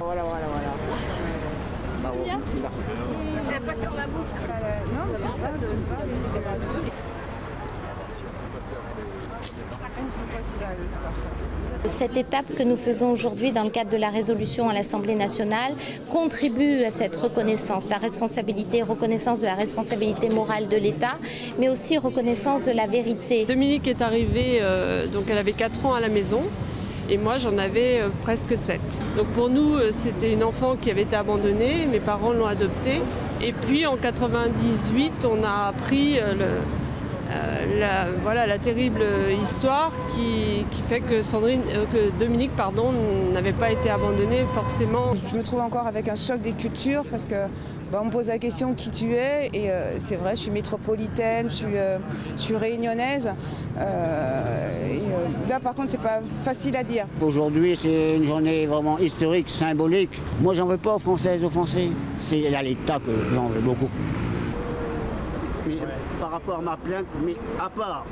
voilà, voilà, voilà. Bravo. J'ai pas sur la bouche. Non, tu pas de Cette étape que nous faisons aujourd'hui dans le cadre de la résolution à l'Assemblée nationale contribue à cette reconnaissance, la responsabilité, reconnaissance de la responsabilité morale de l'État, mais aussi reconnaissance de la vérité. Dominique est arrivée, euh, donc elle avait 4 ans à la maison. Et moi, j'en avais euh, presque 7. Donc pour nous, euh, c'était une enfant qui avait été abandonnée. Mes parents l'ont adoptée. Et puis en 98, on a appris euh, le, la, voilà, la terrible histoire qui, qui fait que, Sandrine, euh, que Dominique pardon, n'avait pas été abandonnée forcément. Je me trouve encore avec un choc des cultures parce que bah, on me pose la question qui tu es? Et euh, c'est vrai, je suis métropolitaine, je suis, euh, je suis réunionnaise. Euh, et, euh, là par contre c'est pas facile à dire. Aujourd'hui, c'est une journée vraiment historique, symbolique. Moi, j'en veux pas aux Françaises, aux Français. C'est à l'État que j'en veux beaucoup. Mais par rapport à ma plainte, mais à part,